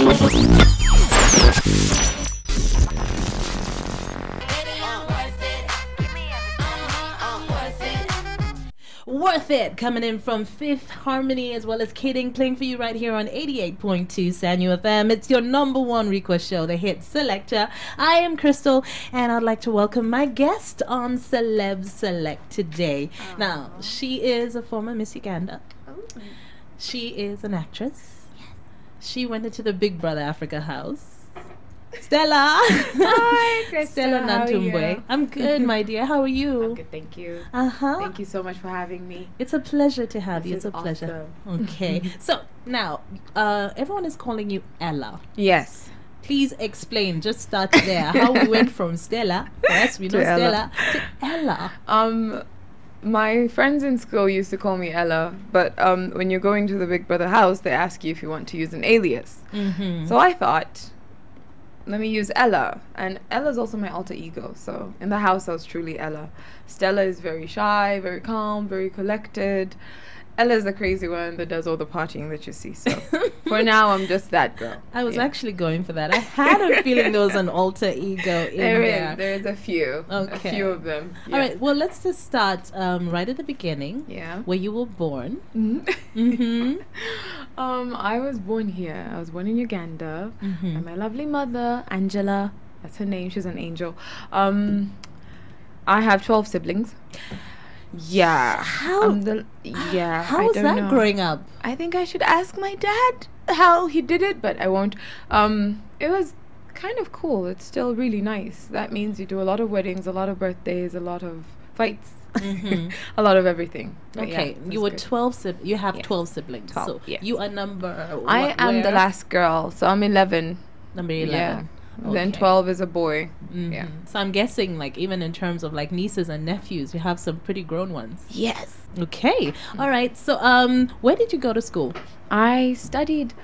Uh-huh, worth It coming in from Fifth Harmony as well as Kidding playing for you right here on 88.2 Sanyu FM. It's your number one request show, the hit selector. I am Crystal and I'd like to welcome my guest on Celeb Select today. Now, she is a former Miss Uganda. Oh. She is an actress. She went into the Big Brother Africa house. Stella. Hi, Krista. Stella Nantumbwe. I'm good, my dear. How are you? I'm good, thank you. Uh huh. Thank you so much for having me. It's a pleasure to have This you. It's is a pleasure. awesome. Okay. so now, uh, everyone is calling you Ellah. Yes. Please explain. Just start there. How we went from Stella, yes, we know To Stella, Ellah. to Ellah. Um, my friends in school used to call me Ellah, but um, when you're going to the Big Brother house, they ask you if you want to use an alias. Mm-hmm. So I thought, let me use Ellah. And Ellah's also my alter ego. So in the house, I was truly Ellah. Stella is very shy, very calm, very collected. Ellah's the crazy one that does all the partying that you see. So for now, I'm just that girl. I was Yeah. actually going for that. I had a feeling there was an alter ego in There there. is. There is a few. Okay. A few of them. All right. Well, let's just start um, right at the beginning, Yeah. where you were born. Mhm. Mm-hmm. um, I was born here. I was born in Uganda. Mm-hmm. And my lovely mother, Angela, that's her name. She's an angel. Um, I have twelve siblings. Yeah. How- the yeah. How I was that know. growing up? I think I should ask my dad how he did it, but I won't. Um, it was kind of cool. It's still really nice. That means you do a lot of weddings, a lot of birthdays, a lot of fights, Mhm. a lot of everything. But Okay, it you were good. twelve. Sib- you have Yes. twelve siblings. 12, so yes. you are number. I am the last girl, so I'm 11. Number Yeah. Eleven. Then 12 is a boy. Yeah. Mhm. So I'm guessing, like, even in terms of like nieces and nephews, you have some pretty grown ones. Yes. Okay. All right. So, um, where did you go to school? I studied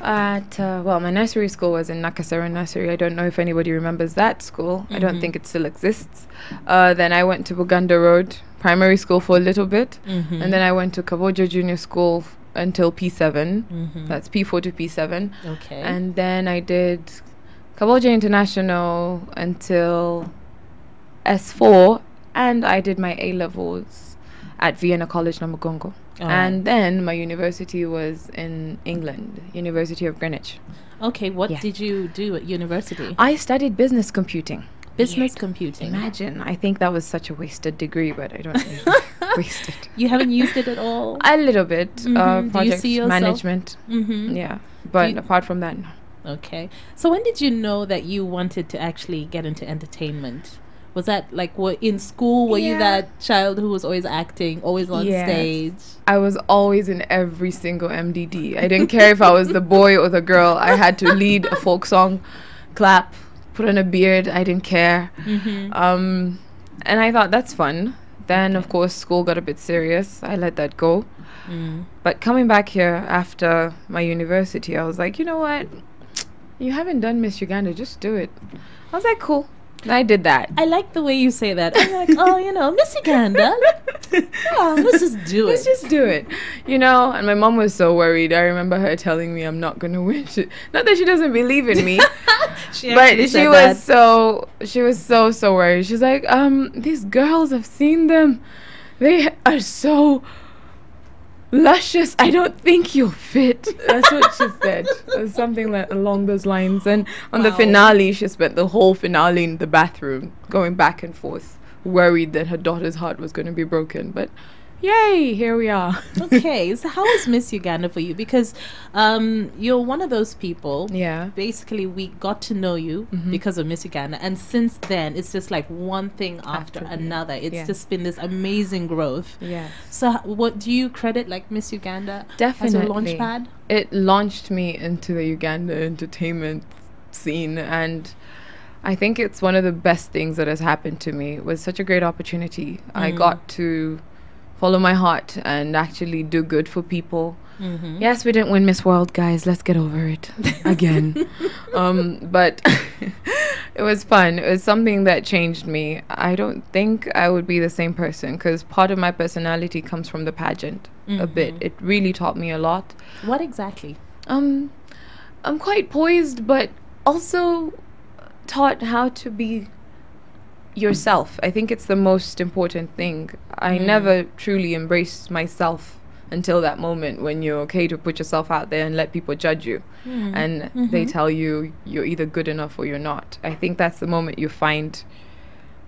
at, uh, well, my nursery school was in Nakasero Nursery. I don't know if anybody remembers that school. I don't Mhm. think it still exists. Uh, then I went to Buganda Road Primary School for a little bit. Mm-hmm. And then I went to Kabojja Junior School until P7. Mm-hmm. That's P4 to P7. okay. And then I did Kabojja International until S4. And I did my A levels at Vienna College Namugongo. All And then my university was in England, University of Greenwich. okay. What yeah. did you do at university? I studied business computing. Business computing. Imagine, I think that was such a wasted degree, but I don't really waste it. You haven't used it at all. A little bit, uh, Mhm. Do you project management. mm-hmm. Yeah, but apart from that, no. Okay. So when did you know that you wanted to actually get into entertainment? Was that like what in school? Were you that child who was always acting, always on Yes. stage? I was always in every single MDD. I didn't care if I was the boy or the girl. I had to lead a folk song, clap, put on a beard. I didn't care. Mm-hmm. Um, and I thought that's fun. Then, of course, school got a bit serious. I let that go. Mm. But coming back here after my university, I was like, you know what? You haven't done Miss Uganda, just do it. I was like, cool. I did that. I like the way you say that. I'm like, oh, you know, Miss Uganda. Let's just do it. Let's just do it. You know, and my mom was so worried. I remember her telling me I'm not gonna win. She, not that she doesn't believe in me, She but she was that. so she was so so worried. She's like, um, these girls, I've seen them. They are so luscious. I don't think you'll fit. That's what she said. Something like along those lines. And on the finale, she spent the whole finale in the bathroom, going back and forth, worried that her daughter's heart was going to be broken. But yay, here we are. okay, so how was Miss Uganda for you? Because um, you're one of those people. yeah. Basically, we got to know you Mhm. because of Miss Uganda, and since then, it's just like one thing after, After another. It's yeah. just been this amazing growth. Yeah. So, what do you credit like Miss Uganda as Definitely. your launch pad? It launched me into the Uganda entertainment scene and I think it's one of the best things that has happened to me. It was such a great opportunity. I Mm. got to follow my heart and actually do good for people. Mm-hmm. Yes, we didn't win Miss World, guys. Let's get over it again. um, but it was fun. It was something that changed me. I don't think I would be the same person because part of my personality comes from the pageant a bit. It really taught me a lot. What exactly? Um, I'm quite poised, but also taught how to be yourself. I think it's the most important thing. I Mm. never truly embraced myself until that moment when you're okay to put yourself out there and let people judge you Mm. and they Mhm. tell you you're either good enough or you're not. I think that's the moment you find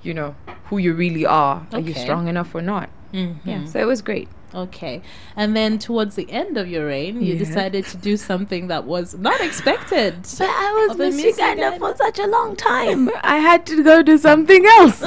you know who you really are. Are you strong enough or not? Yeah, Mhm. so it was great. Okay. And then towards the end of your reign, you Yeah. decided to do something that was not expected. But I was Miss Uganda. for such a long time. I had to go do something else.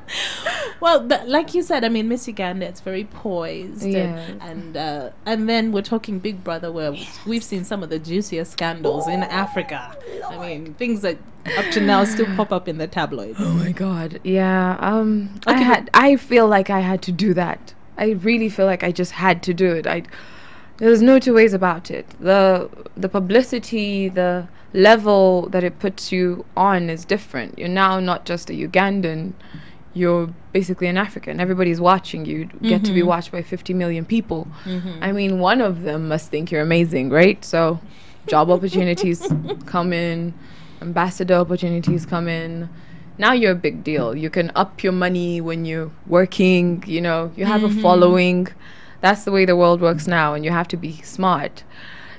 well, but like you said, I mean, Miss Uganda, it's very poised, Yes. and and, uh, and then we're talking Big Brother, where we've seen some of the juiciest scandals in Africa. I mean, things that up to now still pop up in the tabloids. Oh my god. Yeah. Um I had I feel like I had to do that. I really feel like I just had to do it. I there's no two ways about it. The the publicity, the level that it puts you on is different. You're now not just a Ugandan. You're basically an African. Everybody's watching you. You Get to be Mhm. watched by 50 million people. Mhm. I mean, one of them must think you're amazing, right? So, job opportunities come in, ambassador opportunities come in. Now you're a big deal. You can up your money when you're working, you know, you have Mhm. a following. That's the way the world works now, and you have to be smart.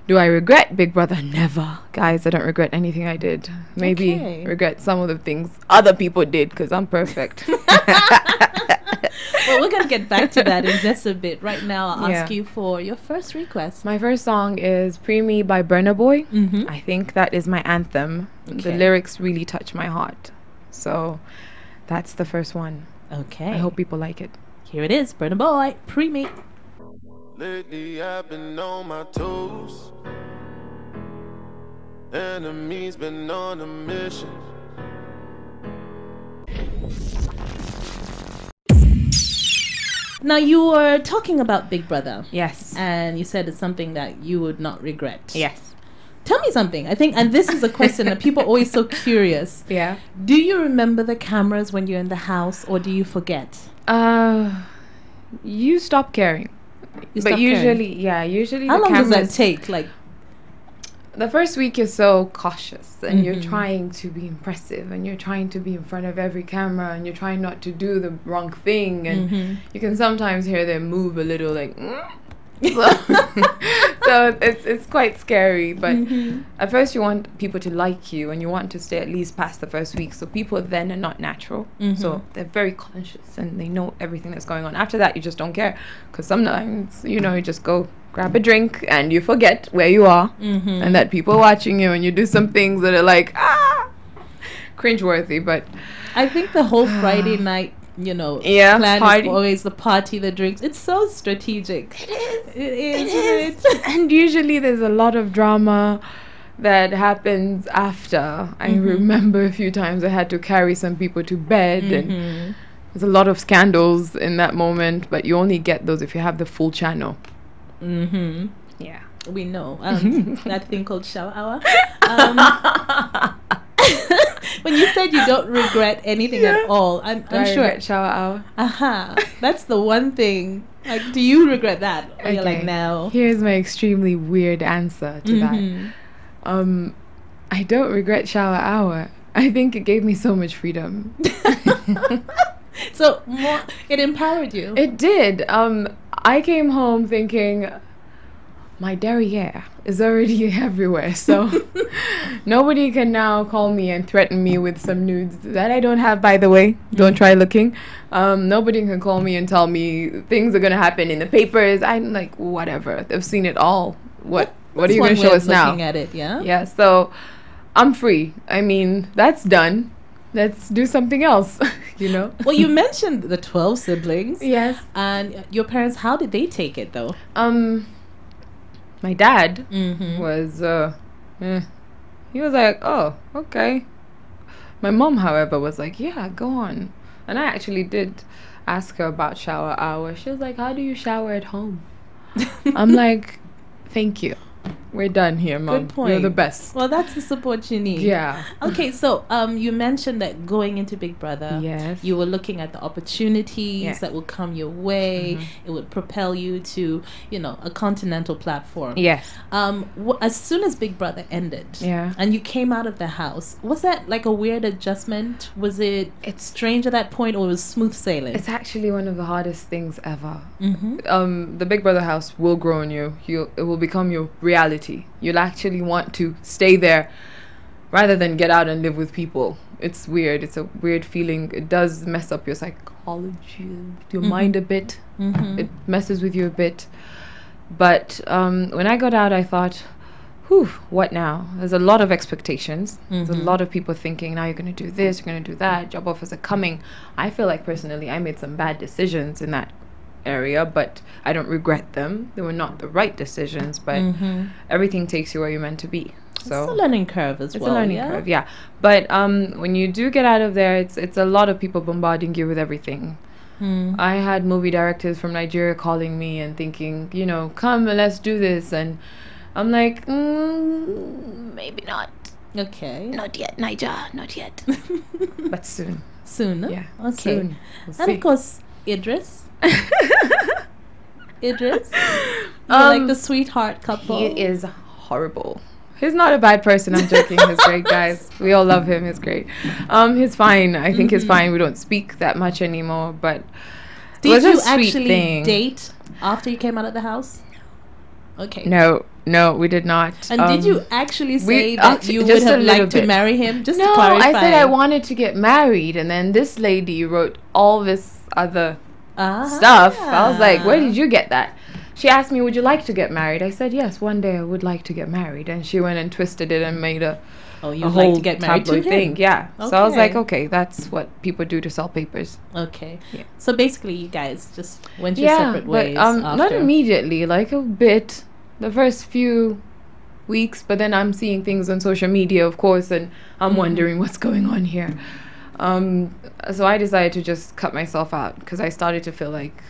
Do I regret Big Brother? Never. Guys, I don't regret anything I did. Maybe Okay. regret some of the things other people did because I'm perfect. well, we're gonna get back to that in just a bit. Right now, I'll ask you for your first request. My first song is Pree Me by Burna Boy. Mm-hmm. I think that is my anthem. The lyrics really touch my heart. So that's the first one. Okay. I hope people like it. Here it is, Burna Boy, Pree Me. Lately I've been on my toes. Enemies been on a mission. Now you were talking about Big Brother, Yes. and you said it's something that you would not regret. yes. Tell me something. I think, and this is a question that people are always so curious. Yeah. Do you remember the cameras when you're in the house, or do you forget? Uh, you stop caring. You but stop caring? usually, yeah, usually how the long does that take? Like, the first week you're so cautious and you're Mhm. trying to be impressive and you're trying to be in front of every camera and you're trying not to do the wrong thing and Mhm. you can sometimes hear them move a little like "Mm." So, so it's it's quite scary but Mhm. at first you want people to like you and you want to stay at least past the first week so people then are not natural Mhm. so they're very conscious and they know everything that's going on after that you just don't care because sometimes you know you just go grab a drink and you forget where you are Mhm. and that people are watching you and you do some things that are like ah cringeworthy but I think the whole Friday night, you know, Yeah, is always the party, the drinks. It's so strategic. it is It is. It is. and usually there's a lot of drama that happens after. I Mhm. remember a few times I had to carry some people to bed and Mhm. there's a lot of scandals in that moment, but you only get those if you have the full channel. Mhm. Yeah. We know um, that thing called shower hour. Um, when you said you don't regret anything at all, I'm, I'm I sure. shower hour. Aha, that's the one thing. Like, do you regret that? Or You're like, no. Here's my extremely weird answer to that. Mhm. Um, I don't regret shower hour. I think it gave me so much freedom. so more, it empowered you. It did. Um, I came home thinking my derriere is already everywhere, so nobody can now call me and threaten me with some nudes that I don't have. By the way, don't try looking. Um, nobody can call me and tell me things are gonna happen in the papers. I'm like, whatever. They've seen it all. What? What are you gonna show us now? Looking at it, yeah. Yeah, so I'm free. I mean, that's done. Let's do something else, you know? Well, you mentioned the twelve siblings, Yes. and your parents. How did they take it, though? Um, my dad Mm-hmm. was, uh, eh. he was like, oh, okay. My mom, however, was like, yeah, go on. And I actually did ask her about shower hour. She was like, how do you shower at home? I'm like, thank you. We're done here, mom. Good point. You're the best. Well, that's the support you need. Yeah. Okay, so um, you mentioned that going into Big Brother, Yes. you were looking at the opportunities Yes. that would come your way. Mhm. It would propel you to, you know, a continental platform. Yes. Um, w- as soon as Big Brother ended, Yeah. and you came out of the house, was that like a weird adjustment? Was it It's strange at that point, or was smooth sailing? it's actually one of the hardest things ever. mm-hmm. um, the Big Brother house will grow on you. You it will become your reality. You'll actually want to stay there rather than get out and live with people. It's weird. It's a weird feeling. It does mess up your psychology, your Mhm. mind a bit. Mm-hmm. It messes with you a bit. But um, when I got out, I thought, whew, what now? There's a lot of expectations. There's a Mhm. lot of people thinking, now you're going to do this, you're going to do that, job offers are coming. I feel like personally, I made some bad decisions in that area, but I don't regret them. They were not the right decisions, but mm-hmm. everything takes you where you're meant to be. So it's a learning curve as it's well. a learning yeah? curve, yeah. But um, when you do get out of there, it's it's a lot of people bombarding you with everything. Mm. I had movie directors from Nigeria calling me and thinking, you know, come and let's do this, and I'm like, mm, maybe not, Okay. not yet, Naija, not yet, but soon, Soon. huh? yeah, Okay. soon. We'll And see. of course, Idris. Idris. You're Um, like the sweetheart couple. He is horrible. He's not a bad person. I'm joking. He's great, guys. We all love him. He's great. Um, he's fine. I think he's Mhm. fine. We don't speak that much anymore, but Did you sweet actually thing. date after you came out of the house? Okay. No, no, we did not. And did Um, you actually say we- that you would have liked to marry him? Just to No, clarify. I said I wanted to get married, and then this lady wrote all this other Ah. stuff. I was like, where did you get that? She asked me, would you like to get married? I said, yes, one day I would like to get married. And she went and twisted it and made a, Oh, you like to get married to tabloid him? thing. Yeah. So I was like, Okay. okay, that's what people do to sell papers. Okay. Yeah. So basically, you guys just went your yeah, separate ways. but um, not immediately, like a bit, the first few weeks. But then I'm seeing things on social media, of course, and I'm Mhm. wondering what's going on here. Um, so I decided to just cut myself out because I started to feel like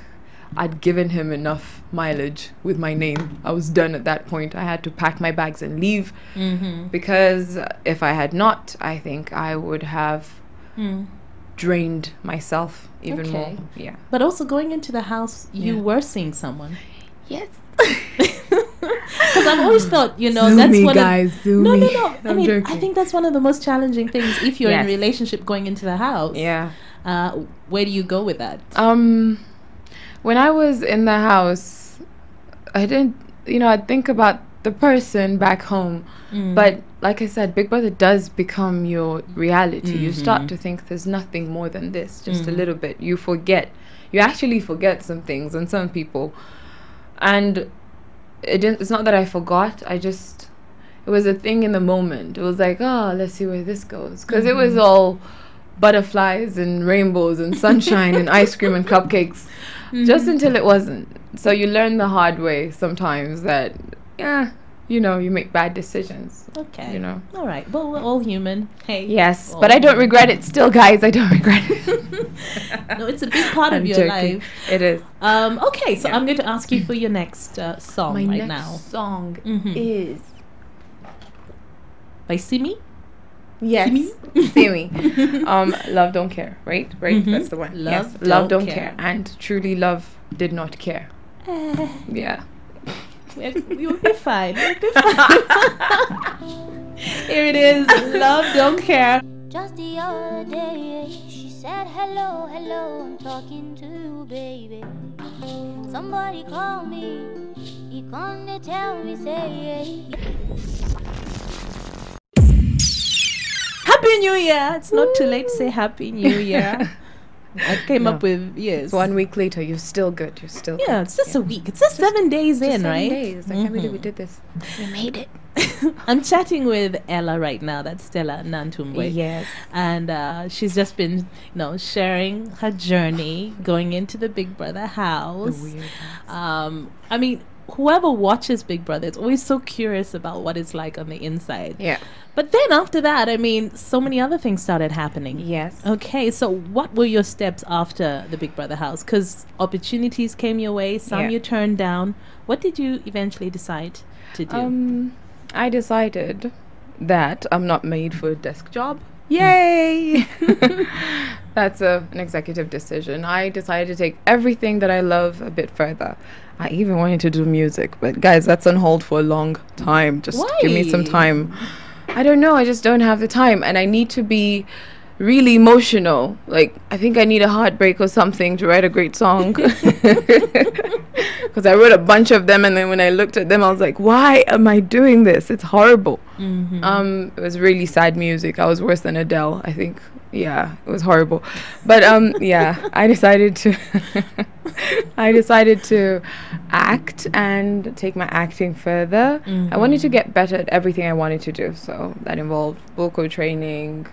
I'd given him enough mileage with my name. I was done at that point. I had to pack my bags and leave Mm-hmm. because if I had not, I think I would have Mm. drained myself even Okay. more. Yeah. But also going into the house, you Yeah. were seeing someone. Yes. Because I've always thought, you know, Sue that's me, one guys, of sue no, no, no. I I'm mean, I think that's one of the most challenging things if you're in Yes. a relationship going into the house. Yeah. Uh, where do you go with that? Um, when I was in the house, I didn't, you know, I'd think about the person back home. Mm. But like I said, Big Brother does become your reality. You start to think there's nothing more than this, just a Mhm. little bit. You forget. You actually forget some things and some people. And it didn't, it's not that I forgot. I just, it was a thing in the moment. It was like, oh, let's see where this goes. Because it was Mhm. all butterflies and rainbows and sunshine and ice cream and cupcakes just Mhm. until it wasn't. So you learn the hard way sometimes that, yeah, you know, you make bad decisions. okay. You know. All right. Well, we're all human. Hey. Yes, but I don't human. regret it still, guys. I don't regret it. no, it's a big part of your joking. life. It is. Um, okay, so Yeah. I'm going to ask you for your next uh, song My right next now song Mhm. is by Simi. yes, Simi? Simi. um, love don't care, right? Right, Mhm. that's the one. Love yes, love Don't don't Care. care. and truly love did not care. Eh, Yeah. You'll be fine. You'll be fine. Here it is. Love don't care. Just the other day, she said, Hello, hello, I'm talking to you, baby. Somebody call me, he come to tell me, say, Happy New Year. It's not too late to say Happy New Year. I came up with yes. It's one week later, you're still good. You're still Yeah, good. it's just a week. It's just seven days Just in, seven right? Days. I can't believe we Mhm. did this. We made it. I'm chatting with Ellah right now. That's Stella Nantumbwe. Yes. and uh, she's just been, you know, sharing her journey going into the Big Brother house. weird Um, I mean, whoever watches Big Brother is always so curious about what it's like on the inside. Yeah. But then after that, I mean, so many other things started happening. Yes. Okay, so what were your steps after the Big Brother house? Because opportunities came your way, some Yeah. you turned down. What did you eventually decide to do? Um, I decided that I'm not made for a desk job. Yay! That's a, an executive decision. I decided to take everything that I love a bit further. I even wanted to do music, but guys, that's on hold for a long time. Just give me some time. I don't know. I just don't have the time, and I need to be really emotional. Like I think I need a heartbreak or something to write a great song. Because I wrote a bunch of them, and then when I looked at them, I was like, "Why am I doing this? It's horrible." Mhm. Um, it was really sad music. I was worse than Adele. I think. Yeah, it was horrible. But um, yeah, I decided to. I decided to act and take my acting further. I wanted to get better at everything I wanted to do. So that involved vocal training.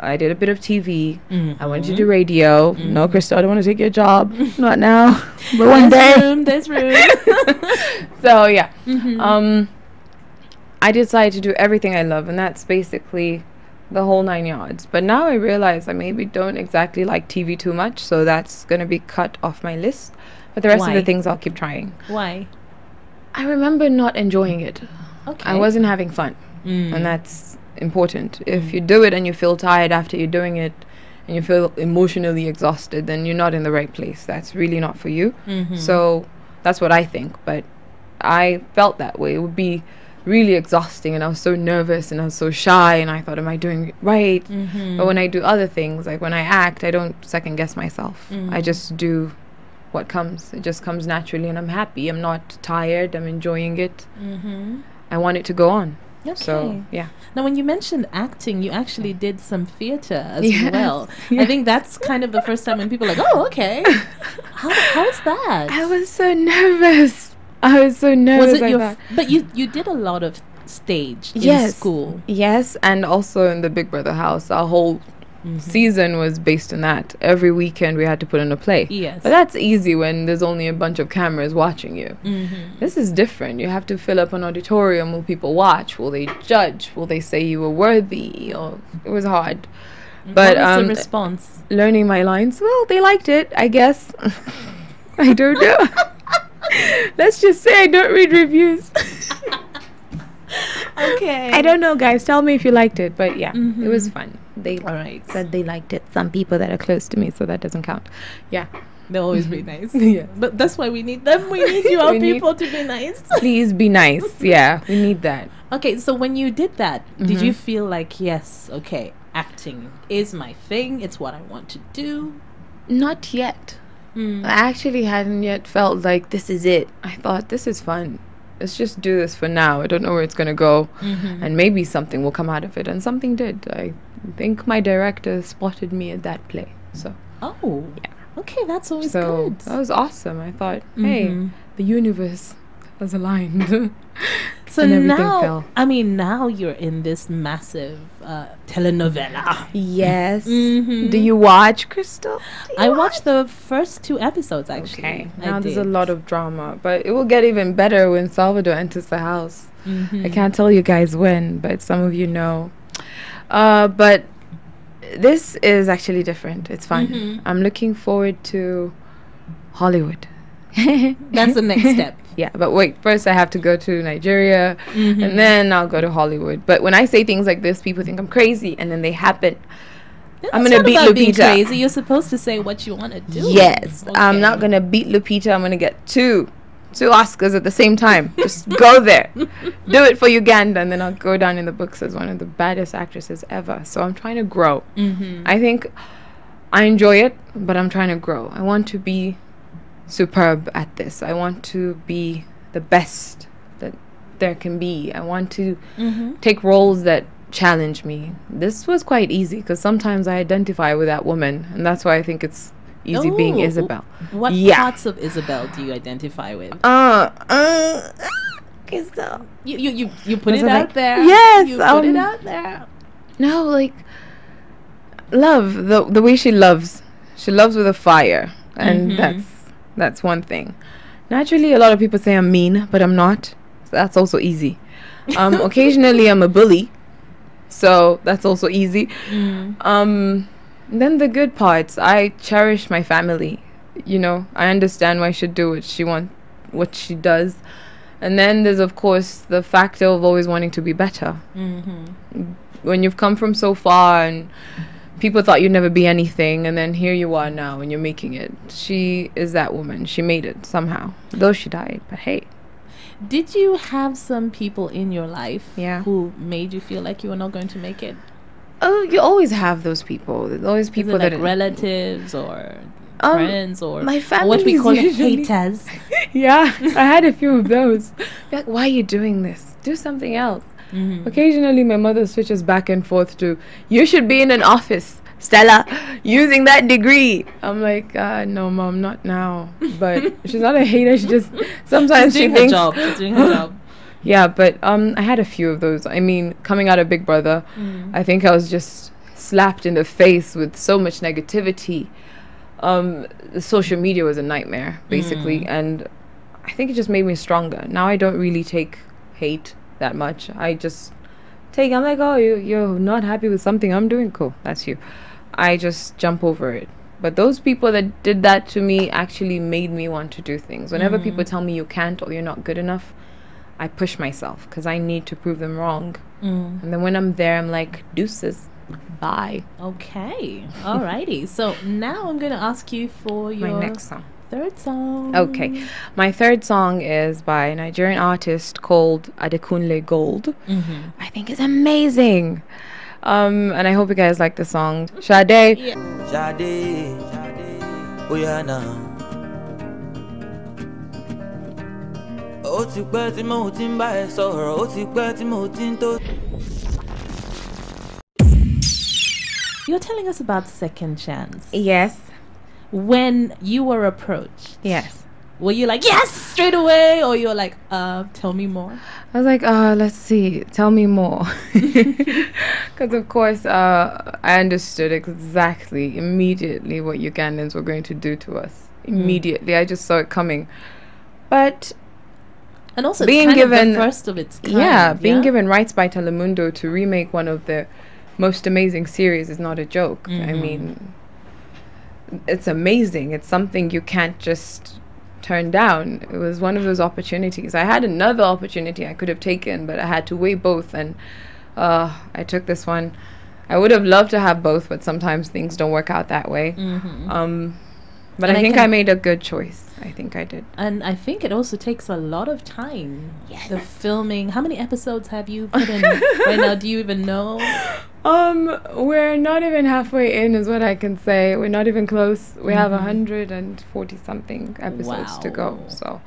I did a bit of TV. I wanted to do radio. No, Crystal, I don't want to take your job. Not now. But one day. room, there's room. So yeah. Um I decided to do everything I love and that's basically the whole nine yards. But now I realize I maybe don't exactly like TV too much, so that's gonna be cut off my list. But the rest of the things I'll keep trying. Why? I remember not enjoying it. Okay. I wasn't having fun. Mm. And that's important. If you do it and you feel tired after you're doing it and you feel emotionally exhausted, then you're not in the right place. That's really not for you. Mhm. So that's what I think. But I felt that way. It would be really exhausting, and I was so nervous and I was so shy, and I thought, am I doing it right? Mhm. But when I do other things, like when I act, I don't second guess myself. I just do what comes. It just comes naturally, and I'm happy. I'm not tired. I'm enjoying it. Mhm. I want it to go on. Okay. So yeah. Now, when you mentioned acting, you actually did some theater as Yes, well. I think that's kind of the first time when people are like, oh, okay. How, how's that? I was so nervous. I was so nervous. was it your? F- but you you did a lot of stage in Yes. school. Yes, and also in the Big Brother house, our whole Mm-hmm. season was based on that. Every weekend we had to put in a play. Yes. But that's easy when there's only a bunch of cameras watching you. Mm-hmm. This is different. You have to fill up an auditorium. Will people watch? Will they judge? Will they say you were worthy? Or it was hard. But what was um, the response? learning my lines, well, they liked it, I guess. I don't know. Let's just say I don't read reviews. Okay. I don't know, guys. Tell me if you liked it. But yeah, it was fun. They All right. said they liked it. Some people that are close to me, so that doesn't count. Yeah. They'll always be nice. Yeah. But that's why we need them. We need you, our people, to be nice. Please be nice. Yeah, we need that. Okay, so when you did that, did Mm-hmm. you feel like, yes, okay, acting is my thing, it's what I want to do? Not yet. Mm. I actually hadn't yet felt like this is it. I thought this is fun. Let's just do this for now. I don't know where it's gonna go, Mm-hmm. and maybe something will come out of it. And something did. I think my director spotted me at that play. So, Oh, Yeah. okay, that's always so good. that was awesome. I thought, hey, Mhm. the universe was aligned. So now, fell. I mean, now you're in this massive uh, telenovela. yes. Mhm. Do you watch Crystal? You I watched the first two episodes actually. Okay. I Now there's a lot of drama, but it will get even better when Salvador enters the house. Mhm. I can't tell you guys when, but some of you know. Uh, but this is actually different. It's fun. Mhm. I'm looking forward to Hollywood. That's the next step. Yeah, but wait, first I have to go to Nigeria Mhm. and then I'll go to Hollywood. But when I say things like this, people think I'm crazy and then they happen. I'm It's gonna beat about being Lupita. crazy. You're supposed to say what you want to do. Yes, I'm not gonna beat Lupita. I'm gonna get two, two Oscars at the same time. Just go there, do it for Uganda, and then I'll go down in the books as one of the baddest actresses ever. So I'm trying to grow. Mm-hmm. I think I enjoy it, but I'm trying to grow. I want to be superb at this. I want to be the best that there can be. I want to Mm-hmm. take roles that challenge me. This was quite easy because sometimes I identify with that woman, and that's why I think it's easy being Oh, Isabelle. What Yeah. parts of Isabelle do you identify with? Uh, uh, Crystal. You you you, you put Was it out like- there. Yes, you put it um, out there. No, like love the the way she loves. She loves with a fire, and Mhm. that's that's one thing. Naturally, a lot of people say I'm mean, but I'm not. So that's also easy. Um, occasionally, I'm a bully, so that's also easy. Mm. Um, then the good parts. I cherish my family. You know, I understand why she should do what she want, what she does. And then there's of course the factor of always wanting to be better. Mm-hmm. When you've come from so far and people thought you'd never be anything, and then here you are now and you're making it. She is that woman. She made it somehow, though she died. But hey, Did you have some people in your life Yeah. who made you feel like you were not going to make it? oh, you always have those people. There's always people like that relatives or Um, friends or my or what we call haters? yeah, I had a few of those. Like, why are you doing this? Do something else. Mhm. Occasionally, my mother switches back and forth to, you should be in an office, Stella, using that degree. I'm like, uh, no, mom, not now. But she's not a hater. She just, sometimes She's she doing her thinks, job. She's doing her job. yeah, but um, I had a few of those. I mean, coming out of Big Brother, Mm. I think I was just slapped in the face with so much negativity. Um, the social media was a nightmare, basically, and I think it just made me stronger. Now I don't really take hate that much. I just take. I'm like, oh, you you're not happy with something I'm doing. Cool, that's you. I just jump over it. But those people that did that to me actually made me want to do things. Whenever people tell me you can't or you're not good enough, I push myself because I need to prove them wrong. Mm. And then when I'm there, I'm like, deuces, bye. Okay. Alrighty. So now I'm gonna ask you for your My next song. Third song. Okay. My third song is by a Nigerian artist called Adekunle Gold. Mm-hmm. I think it's amazing. Um, and I hope you guys like the song. Sade. Sade, bóyá. Ó ti pẹ́ tí mo ti ń bá ẹ sọ̀rọ̀, ó ti pẹ́ tí mo ti ń tó. You're telling us about second chance. Yes. When you were approached, Yes. were you like yes straight away, or you're like, uh, tell me more? I was like, uh, let's see, tell me more. Because, of course, uh, I understood exactly, immediately, what Ugandans were going to do to us. Immediately. I just saw it coming. But, And also, Being given- first of its kind. yeah, being yeah? given rights by Telemundo to remake one of the most amazing series is not a joke. I Mhm. mean, it's amazing. It's something you can't just turn down. It was one of those opportunities. I had another opportunity I could have taken, but I had to weigh both, and uh, I took this one. I would have loved to have both, but sometimes things don't work out that way. Mhm. Um, but And I I think can- I made a good choice. I think I did. And I think it also takes a lot of time. Yes. The filming. How many episodes have you put in right now? Do you even know? Um, we're not even halfway in, is what I can say. We're not even close. We have a Mhm. hundred and forty something episodes to go. Wow. So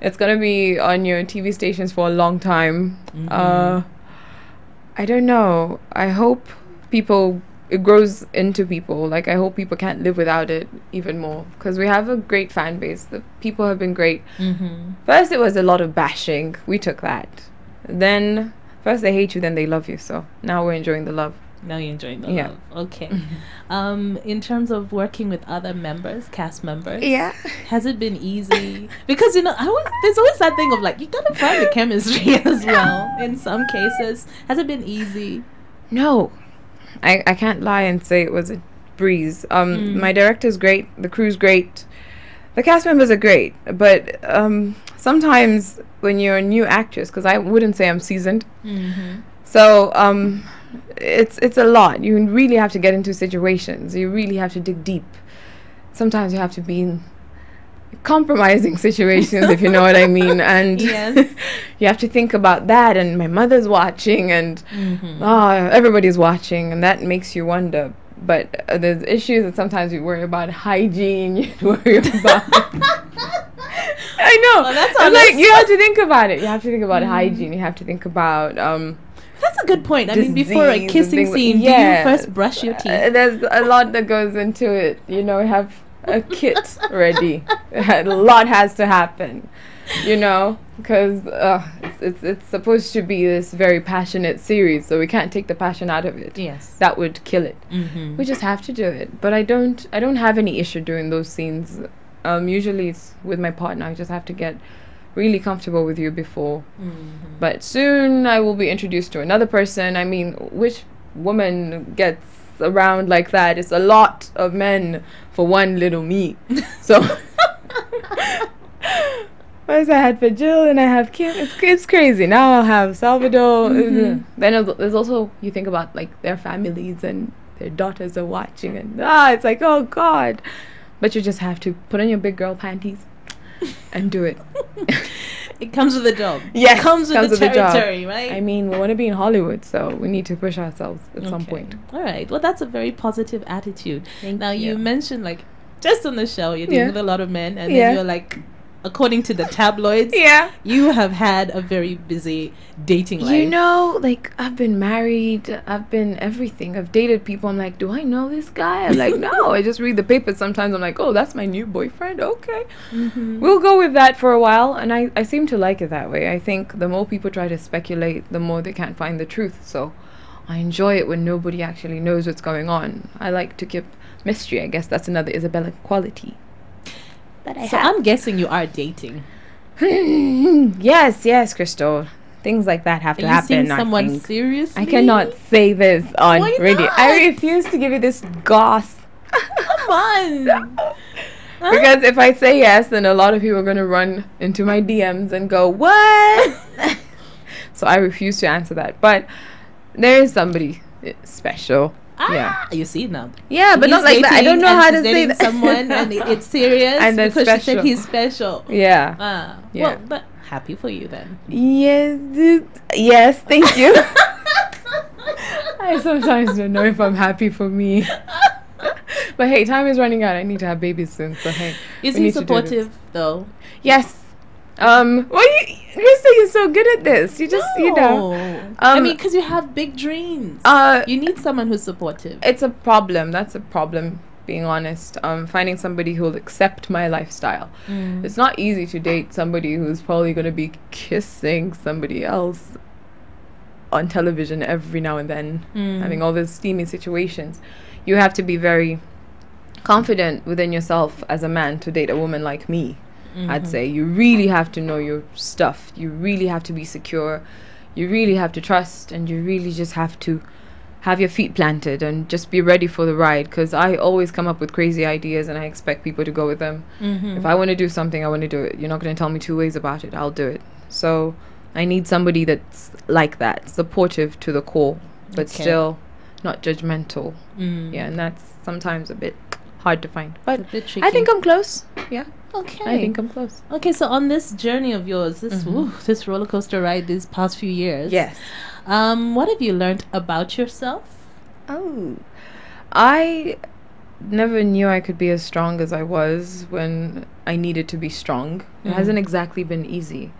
it's gonna be on your TV stations for a long time. Mm-hmm. Uh, I don't know. I hope people it grows into people. Like I hope people can't live without it even more because we have a great fan base. The people have been great. Mm-hmm. First, it was a lot of bashing. We took that. Then, first they hate you, then they love you. So now we're enjoying the love. Now you're enjoying the Yeah. love. Okay. um, in terms of working with other members, cast members, Yeah. has it been easy? Because you know, I always there's always that thing of like you gotta find the chemistry as well. In some cases, has it been easy? No, I, I can't lie and say it was a breeze. Um, Mm. my director's great, the crew's great, the cast members are great, but um, sometimes when you're a new actress, because I wouldn't say I'm seasoned, Mm-hmm. so um, it's it's a lot. You really have to get into situations. You really have to dig deep. Sometimes you have to be in compromising situations, if you know what I mean, and Yes. you have to think about that. And my mother's watching, and Mm-hmm. oh, everybody's watching, and that makes you wonder. But uh, there's issues that sometimes you worry about hygiene. You worry about. I know. Well, that's like you have to think about it. You have to think about Mm. hygiene. You have to think about um. That's a good point. I mean, before a kissing scene, do Yeah. you first brush your Uh, teeth? there's a lot that goes into it. You know, have a kit ready. a lot has to happen. You know, because uh, it's, it's it's supposed to be this very passionate series, so we can't take the passion out of it. Yes. That would kill it. Mm-hmm. We just have to do it. But I don't I don't have any issue doing those scenes Um, usually it's with my partner. I just have to get really comfortable with you before. Mm-hmm. But soon I will be introduced to another person. I mean, which woman gets around like that? It's a lot of men for one little me. So. Once I had for Jill and I have Kim, it's, it's crazy. Now I'll have Salvador. Mhm. Then there's also you think about like their families and their daughters are watching and ah, it's like oh god. But you just have to put on your big girl panties and do it. It comes with the job. Yes, It comes with comes the with the job. territory, right? I mean, we want to be in Hollywood, so we need to push ourselves at some point. All right. Well, that's a very positive attitude. Thank now you. you. mentioned like just on the show you're dealing Yeah. with a lot of men, and Yeah. then you're like, according to the tabloids, Yeah. you have had a very busy dating life. You know, like I've been married, I've been everything. I've dated people. I'm like, do I know this guy? I'm like, no. I just read the papers. Sometimes I'm like, oh, that's my new boyfriend. Okay, Mhm. we'll go with that for a while. And I, I seem to like it that way. I think the more people try to speculate, the more they can't find the truth. So I enjoy it when nobody actually knows what's going on. I like to keep mystery. I guess that's another Isabella quality. That I So I'm guessing you are dating. yes, yes, Crystal. Things like that have Are to you happen. seeing someone think. seriously? I cannot say this on Why radio. not? I refuse to give you this goss. Come on. Because if I say yes, then a lot of people are going to run into my DMs and go, What? so I refuse to answer that. But there is somebody uh, special. Yeah. Ah, you see now. Yeah, but He's not like that. I don't know how to say that. someone and it's serious And because she said special. he's special. Yeah. Ah, Yeah. well, but happy for you then. Yes. Yes. Thank you. I sometimes don't know if I'm happy for me. but hey, time is running out. I need to have babies soon. So hey. Is he need to do this. supportive though? Yes. Um. Well, you, Krista, you're so good at this. You just, you know. No. I Um, mean, because you have big dreams. Uh, you need someone who's supportive. it's a problem. That's a problem. Being honest, um, finding somebody who'll accept my lifestyle. Mm. It's not easy to date somebody who's probably going to be kissing somebody else on television every now and then, Mm. having all those steamy situations. You have to be very confident within yourself as a man to date a woman like me. I'd Mhm. say you really have to know your stuff. You really have to be secure. You really have to trust, and you really just have to have your feet planted and just be ready for the ride. Because I always come up with crazy ideas, and I expect people to go with them. Mhm. If I want to do something, I want to do it. You're not going to tell me two ways about it. I'll do it. So I need somebody that's like that, supportive to the core, but Okay. still not judgmental. Mm. Yeah, and that's sometimes a bit hard to find. But I think. I'm close. Yeah, okay. I think I'm close. Okay, so on this journey of yours, this Mhm. ooh, this roller coaster ride these past few years, Yes. Um, what have you learned about yourself? Oh. I never knew I could be as strong as I was when I needed to be strong. It Mm. hasn't exactly been easy.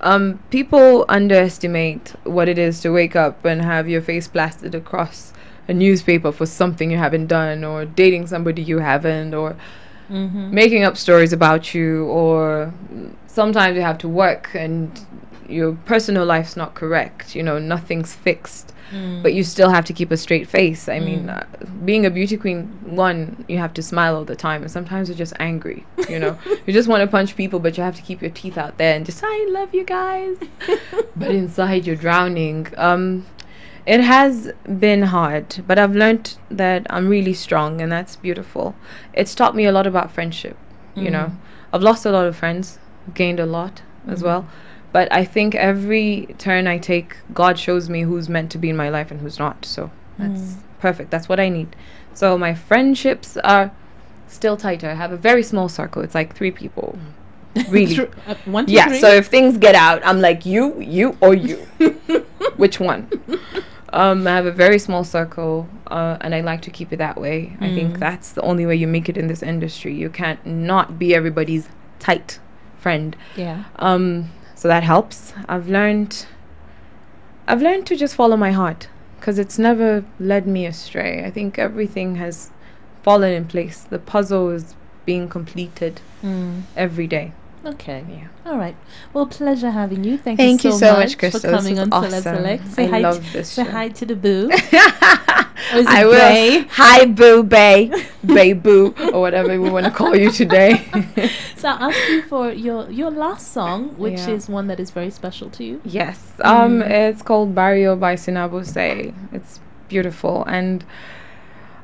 Um, people underestimate what it is to wake up and have your face blasted across a newspaper for something you haven't done, or dating somebody you haven't, or Mm-hmm. making up stories about you, or sometimes you have to work and your personal life's not correct. You know, nothing's fixed Mm. but you still have to keep a straight face. I mean, Mm. uh, being a beauty queen, one, you have to smile all the time, and sometimes you're just angry. You know, you just want to punch people, but you have to keep your teeth out there and just I love you guys. but inside, you're drowning. Um, it has been hard, but I've learned that I'm really strong, and that's beautiful. It's taught me a lot about friendship. You know, Mm. I've lost a lot of friends, gained a lot as Mhm. well. But I think every turn I take, God shows me who's meant to be in my life and who's not. So that's Mm. perfect. That's what I need. So my friendships are still tighter. I have a very small circle. It's like three people. Really? Thr- uh, one, two, yeah. three? So if things get out, I'm like you, you, or you. Which one? Um, I have a very small circle, uh, and I like to keep it that way. I Mm. think that's the only way you make it in this industry. You can't not be everybody's tight friend. yeah. Um, so that helps. I've learned. I've learned to just follow my heart, because it's never led me astray. I think everything has fallen in place. The puzzle is being completed Mm. every day. Okay. Yeah. All right. Well, pleasure having you. Thank, Thank you you so, so much, much, for coming on Celeb awesome. Select. Say I hi. t- say hi to the boo. I will. Bay? Hi, boo, bay, bay, boo, or whatever we want to call you today. So I'll ask you for your your last song, which Yeah. is one that is very special to you. yes, um, Mm. it's called Barrio by Sinabuse. It's beautiful, and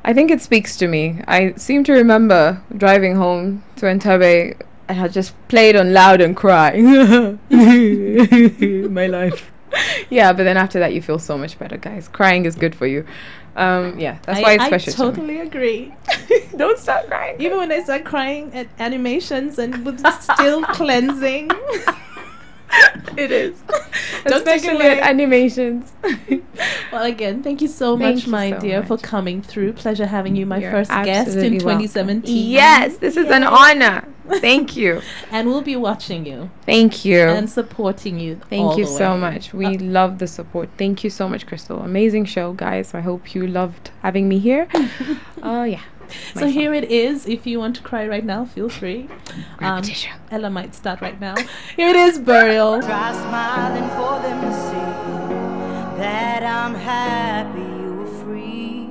I think it speaks to me. I seem to remember driving home to Entebbe, and I just played on loud and crying. My life. Yeah, but then after that, you feel so much better, guys. Crying is good for you. Um, yeah, that's I, why it's I special. to me. totally agree. Don't start crying. Even when I start crying at animations and with still cleansing. it is. Especially at animations. Well, again, thank you so Thank much, you my so dear, for coming through. Pleasure having you, my You're first guest in absolutely welcome. 2017. Yes, this is an honor. Thank you. And we'll be watching you Thank you. and supporting you. Thank you so much. We Uh, love the support. Thank you so much, Crystal. Amazing show, guys. I hope you loved having me here. Oh, yeah. So My here it is. If you want to cry right now, feel free. Grab Um, a. Ellah might start right now. Here it is, Burial. Try smiling for them to see that I'm happy you were free.